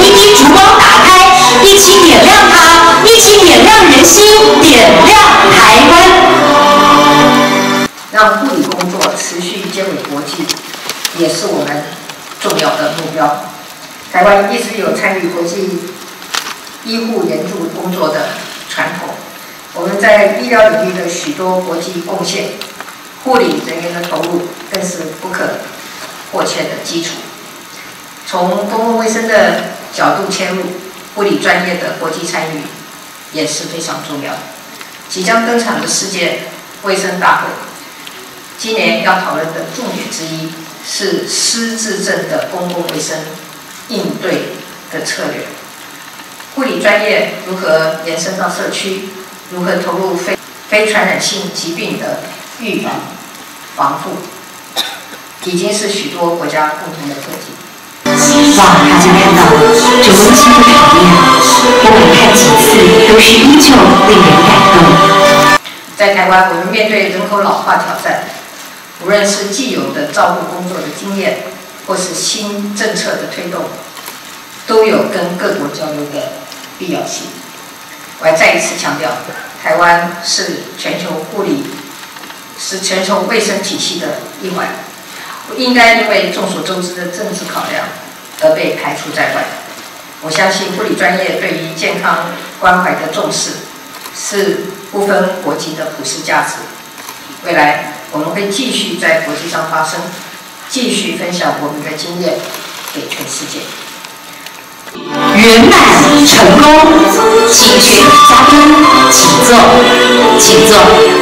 一滴烛光打开，一起点亮它，一起点亮人心，点亮台湾。让护理工作持续接轨国际，也是我们重要的目标。台湾一直有参与国际医护援助工作的传统，我们在医疗领域的许多国际贡献，护理人员的投入更是不可或缺的基础。从公共卫生的角度切入，护理专业的国际参与也是非常重要。即将登场的世界卫生大会，今年要讨论的重点之一是失智症的公共卫生。应对的策略，护理专业如何延伸到社区？如何投入非非传染性疾病的预防、防护，已经是许多国家共同的课题。哇，大家看到这温馨的场面，我每看几次都是依旧令人感动。在台湾，我们面对人口老化挑战，无论是既有的照顾工作的经验。或是新政策的推动，都有跟各国交流的必要性。我要再一次强调，台湾是全球护理、是全球卫生体系的一环，应该因为众所周知的政治考量而被排除在外。我相信护理专业对于健康关怀的重视，是不分国籍的普世价值。未来我们会继续在国际上发声。继续分享我们的经验给全世界。圆满成功，请全嘉宾请坐，请坐。